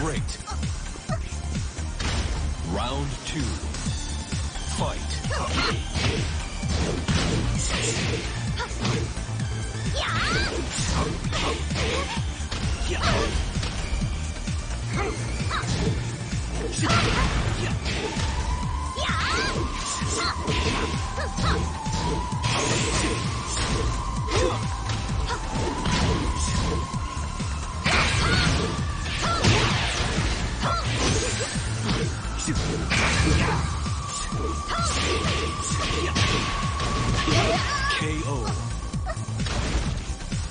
Great. Round two. KO.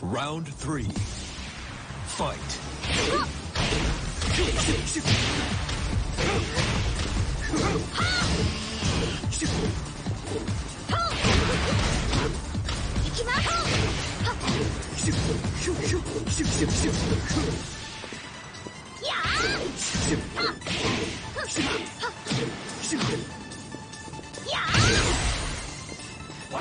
Round three. Fight. Shoot, shoot, shoot, shoot, shoot, shoot.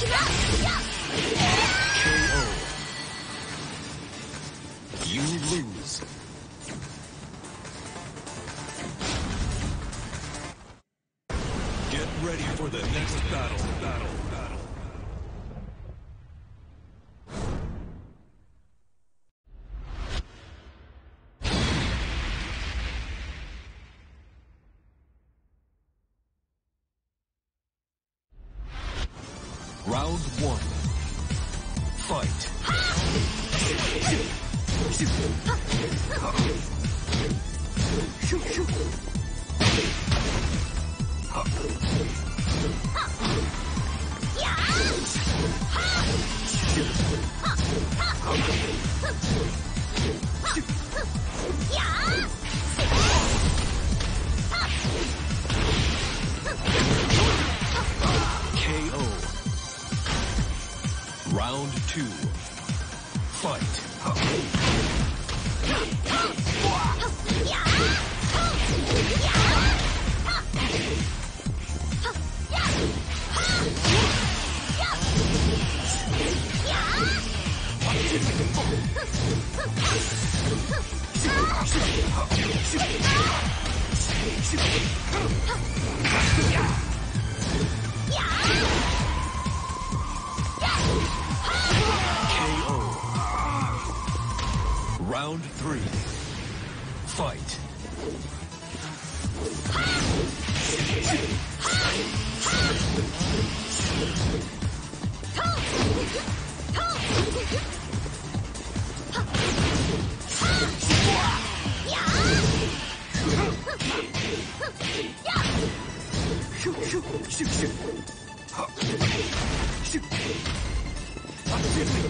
KO. You lose. Get ready for the next battle. Battle. Round one. Fight. Round